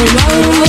alone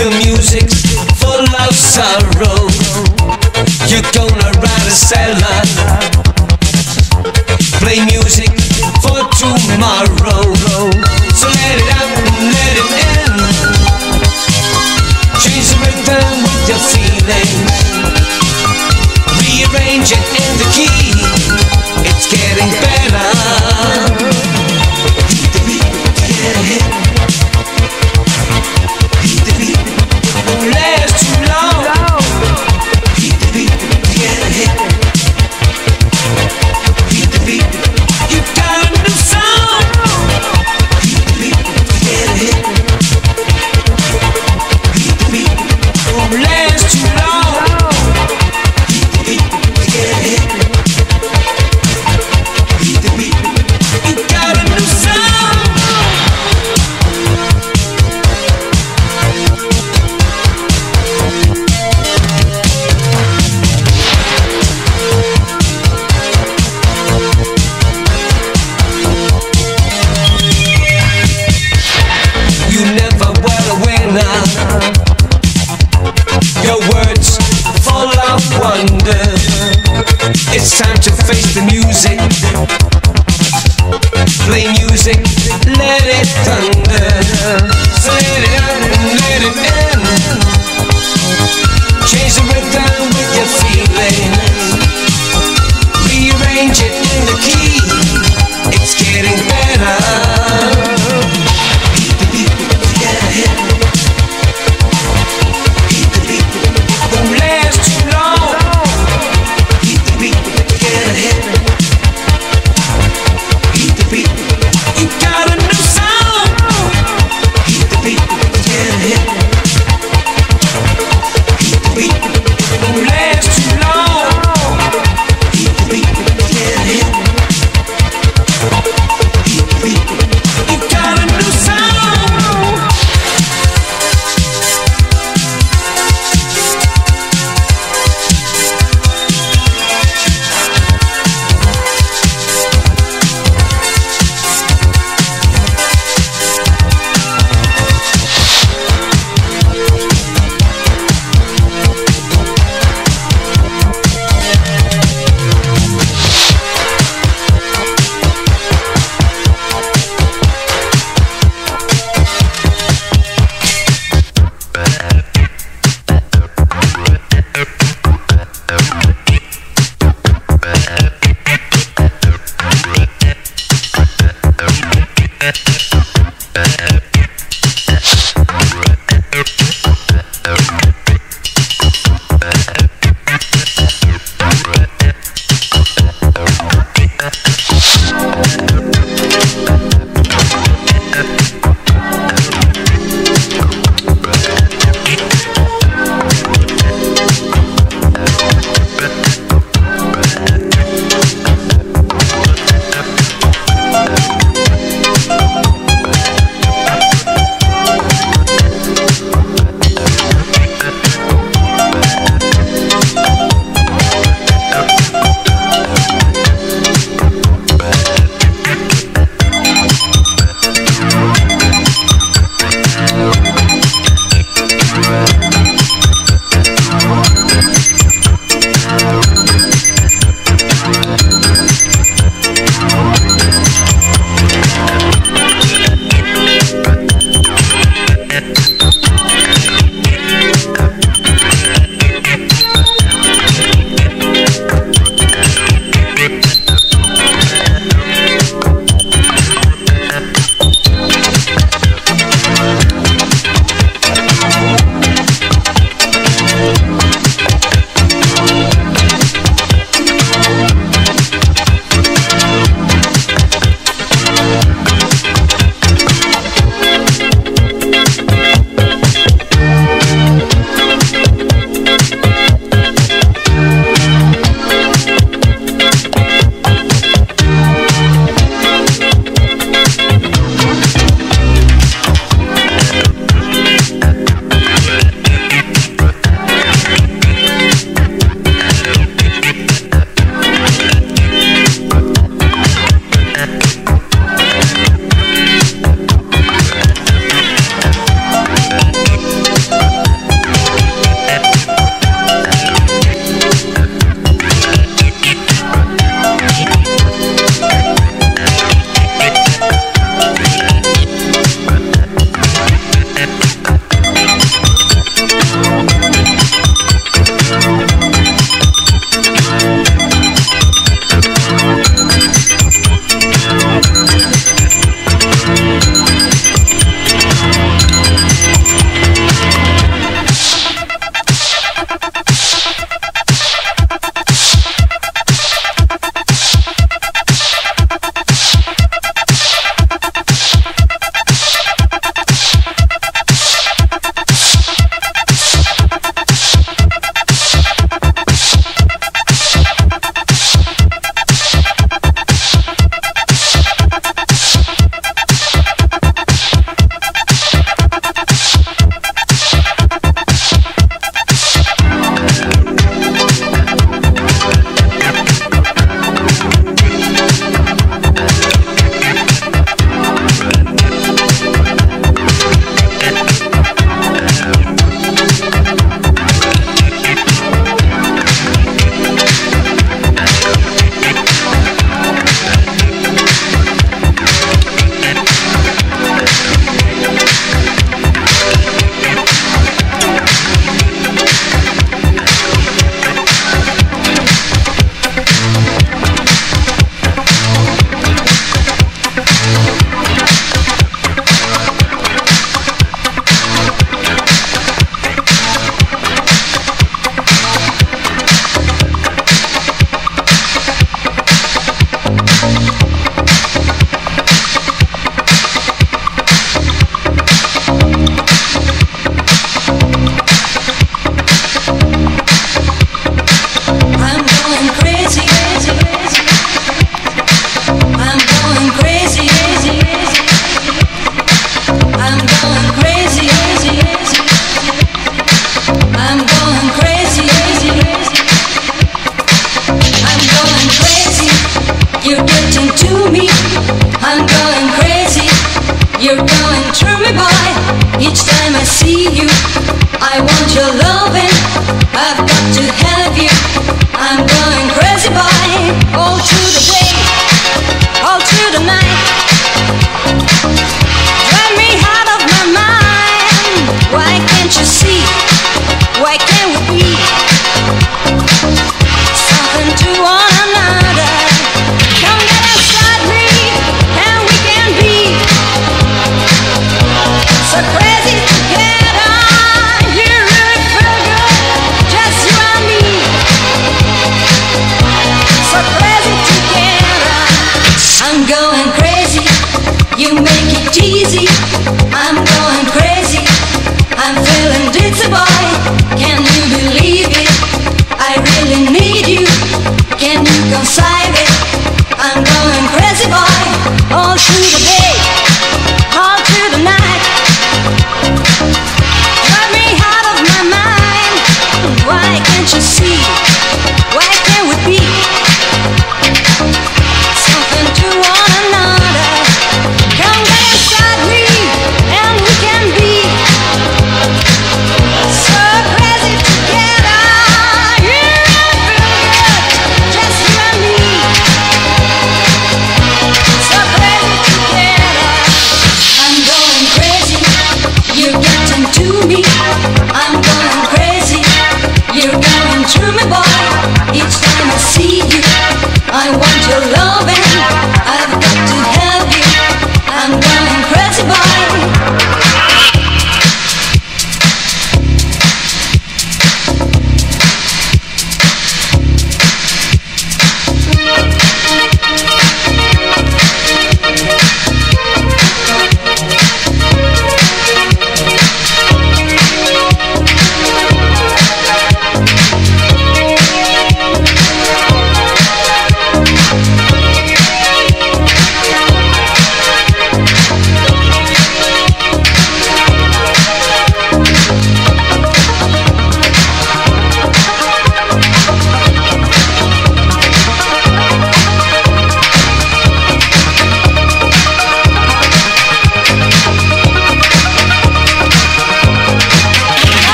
Your music's full of sorrow. You're gonna write a seller. Play music for tomorrow. So let it out and let it in. Change the rhythm with your feelings. Rearrange it in the key.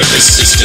Affects their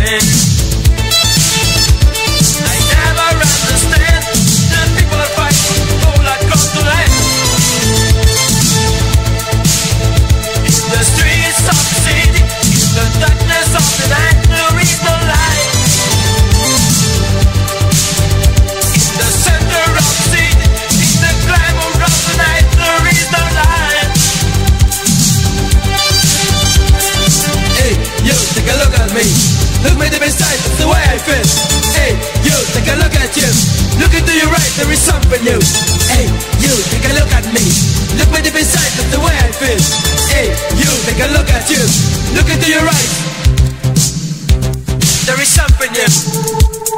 Hey. way I fish Hey, you, take a look at you. Looking to your right, there is something new. Hey, you, take a look at me. Look me deep inside of the way I fish Hey, you, take a look at you. Looking to your right There is something new.